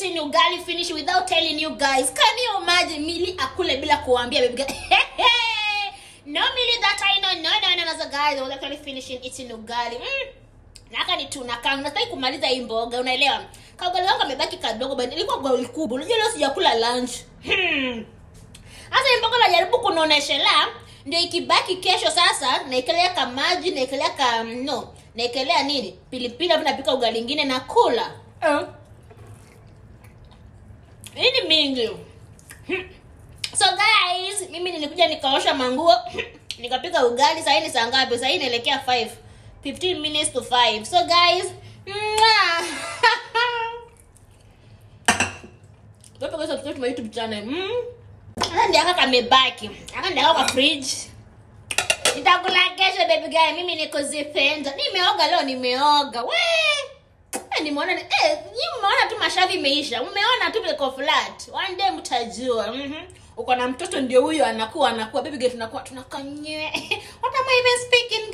eating ugali finish without telling you guys. Can you imagine mili akule bila kuambia baby girl? No mili that i know. No no no no so guys i was actually finishing eating ugali. Mm. naka ni tuna kang nataki kumaliza hii mboga unaelewa? Kaugali wangu amebaki kadogo bana ilikuwa kwa kubwa. Unajua leo sijakula lunch. Hmm. Hii mboga najaribu kunaoneshela ndio ikibaki kesho sasa naekelea ka maji naekelea ka no naekelea nini? Pilipili afu napika ugali ingine na kula uh. Hmm. so guys mimi nilikuja nikaosha manguo nikapika ugali sahii ni saa ngapi? Sahii inaelekea 5 15 minutes to 5 so guys. Don't forget to subscribe to my youtube channel mm. ndiaka ndio aka kamebaki aka ndio kwa fridge. Nitakula kesho baby guy. Mimi niko zipenda. Nimeoga leo nimeoga. We Eh, nimeona ni- eh, nimeona mmeona tu mashavi imeisha. Umeona tu niko flat mtajua mhm. Uko na mtoto ndio huyo anakuwa anakuwa baby girl tunakuwa tunakanye what am i even speaking